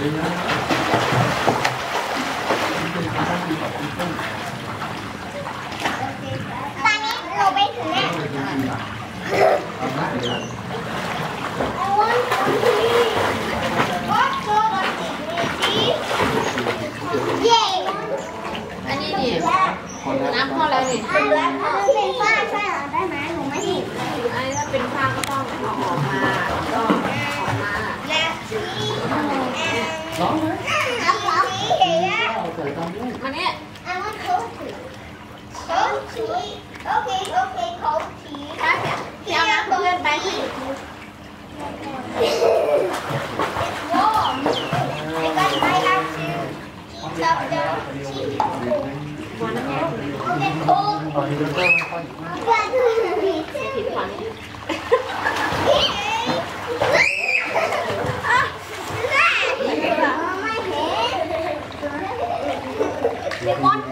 ตอนนี้หนูไปถึงแล้ว I want to see. What color is it? Yay! อันนี้ดิน้ำเข้าแล้วดิอันนั้นเป็นฝ้าใช่เหรอได้ไหมหนูไม่เห็นอันนี้ถ้าเป็นผ้าก็ต้องเอาออกมา Đó đấy. Ông gì á? Mà nè. Ông có khổ chị. Khổ chị. Ok, ok, khổ chị. Cá kìa. Chị ông đang không lên. Warm. I got my action. She's up there. Cold. I'll cold.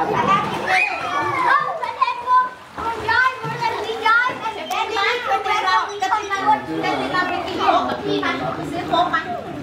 Thank you.